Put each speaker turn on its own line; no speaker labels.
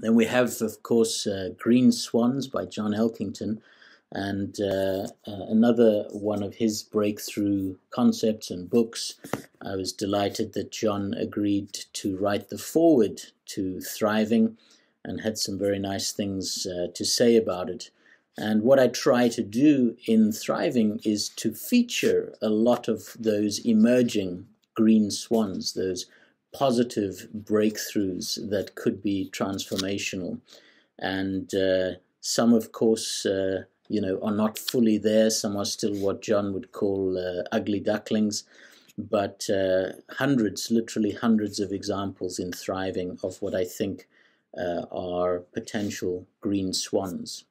Then we have, of course, uh, Green Swans by John Elkington, and uh, uh, another one of his breakthrough concepts and books. I was delighted that John agreed to write the foreword to Thriving and had some very nice things uh, to say about it. And what I try to do in Thriving is to feature a lot of those emerging green swans, those positive breakthroughs that could be transformational. And uh, some, of course, uh, you know, are not fully there. Some are still what John would call uh, ugly ducklings. But uh, hundreds, literally hundreds of examples in Thriving of what I think uh, are potential green swans.